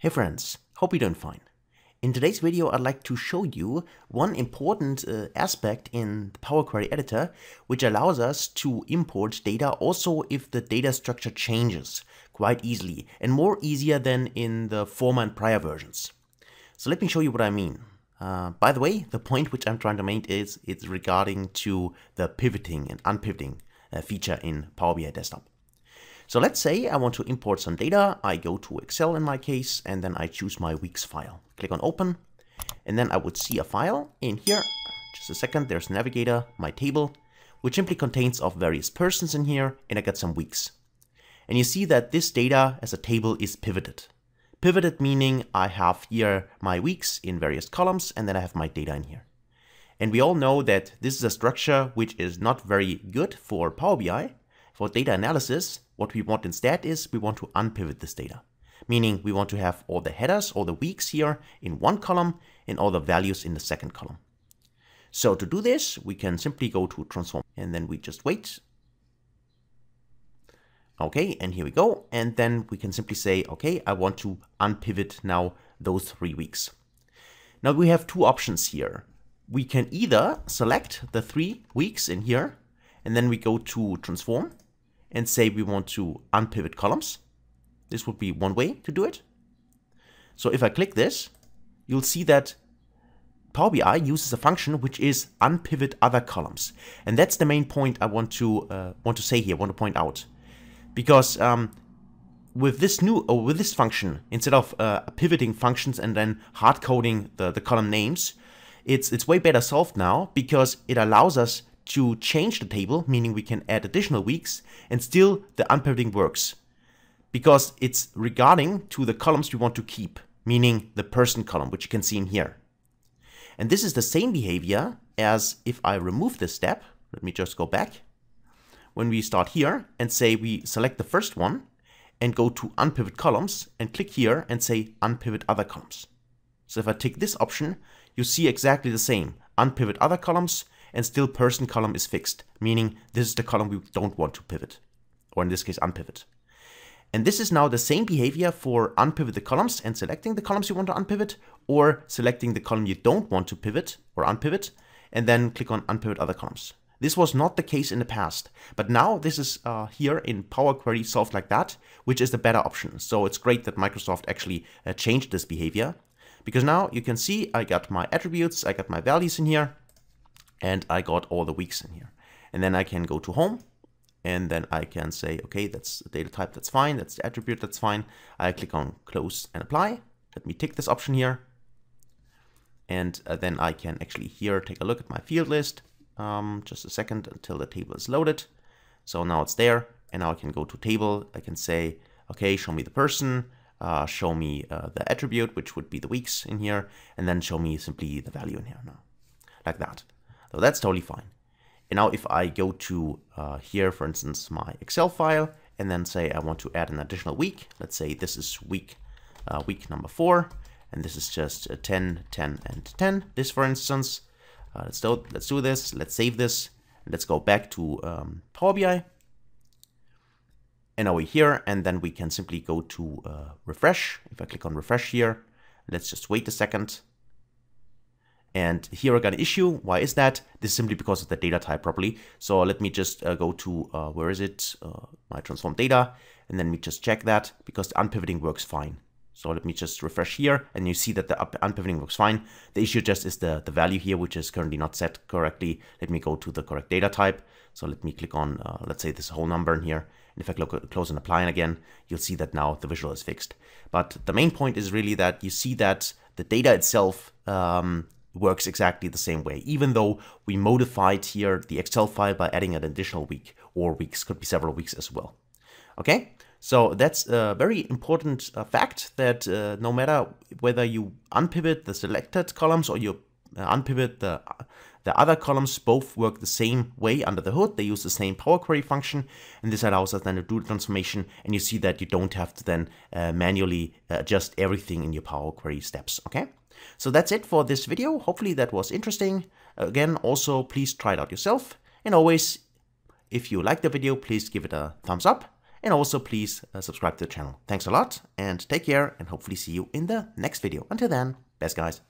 Hey friends, hope you're doing fine. In today's video I'd like to show you one important uh, aspect in the Power Query editor which allows us to import data also if the data structure changes quite easily and more easier than in the former and prior versions. So let me show you what I mean. Uh, by the way, the point which I'm trying to make is it's regarding to the pivoting and unpivoting uh, feature in Power BI Desktop. So let's say I want to import some data. I go to Excel in my case, and then I choose my weeks file. Click on open, and then I would see a file in here. Just a second, there's Navigator, my table, which simply contains of various persons in here, and I got some weeks. And you see that this data as a table is pivoted. Pivoted meaning I have here my weeks in various columns, and then I have my data in here. And we all know that this is a structure which is not very good for Power BI. For data analysis, what we want instead is we want to unpivot this data, meaning we want to have all the headers, all the weeks here in one column and all the values in the second column. So to do this, we can simply go to transform and then we just wait. Okay, and here we go. And then we can simply say, okay, I want to unpivot now those three weeks. Now we have two options here. We can either select the three weeks in here, and then we go to transform, and say we want to unpivot columns. This would be one way to do it. So if I click this, you'll see that Power BI uses a function which is unpivot other columns. And that's the main point I want to uh, want to say here, want to point out. Because um, with this new or with this function, instead of uh, pivoting functions and then hard coding the, the column names, it's it's way better solved now because it allows us to change the table, meaning we can add additional weeks, and still the unpivoting works. Because it's regarding to the columns we want to keep, meaning the person column, which you can see in here. And this is the same behavior as if I remove this step, let me just go back, when we start here and say we select the first one and go to unpivot columns and click here and say unpivot other columns. So if I tick this option, you see exactly the same, unpivot other columns and still person column is fixed, meaning this is the column we don't want to pivot, or in this case unpivot. And this is now the same behavior for unpivot the columns and selecting the columns you want to unpivot, or selecting the column you don't want to pivot or unpivot, and then click on unpivot other columns. This was not the case in the past, but now this is uh, here in Power Query solved like that, which is the better option. So it's great that Microsoft actually uh, changed this behavior, because now you can see I got my attributes, I got my values in here, and I got all the weeks in here. And then I can go to home and then I can say, okay, that's the data type, that's fine, that's the attribute, that's fine. I click on close and apply. Let me tick this option here. And uh, then I can actually here take a look at my field list. Um, just a second until the table is loaded. So now it's there. And now I can go to table. I can say, okay, show me the person, uh, show me uh, the attribute, which would be the weeks in here, and then show me simply the value in here now, like that. So that's totally fine. And now if I go to uh, here, for instance, my Excel file, and then say I want to add an additional week, let's say this is week, uh, week number four, and this is just uh, 10, 10, and 10, this for instance. Uh, let's, do, let's do this, let's save this, and let's go back to um, Power BI. And now we're here, and then we can simply go to uh, refresh. If I click on refresh here, let's just wait a second. And here I got an issue. Why is that? This is simply because of the data type properly. So let me just uh, go to, uh, where is it? Uh, my transform data. And then we just check that because the unpivoting works fine. So let me just refresh here and you see that the unpivoting works fine. The issue just is the, the value here, which is currently not set correctly. Let me go to the correct data type. So let me click on, uh, let's say this whole number in here. And if I click, close and apply again, you'll see that now the visual is fixed. But the main point is really that you see that the data itself um, works exactly the same way, even though we modified here the Excel file by adding an additional week, or weeks, could be several weeks as well. Okay, so that's a very important uh, fact that uh, no matter whether you unpivot the selected columns or you uh, unpivot the the other columns both work the same way under the hood. They use the same Power Query function, and this allows us then to do the transformation, and you see that you don't have to then uh, manually uh, adjust everything in your Power Query steps, okay? So that's it for this video. Hopefully that was interesting. Again, also please try it out yourself. And always, if you like the video, please give it a thumbs up. And also please uh, subscribe to the channel. Thanks a lot and take care and hopefully see you in the next video. Until then, best guys.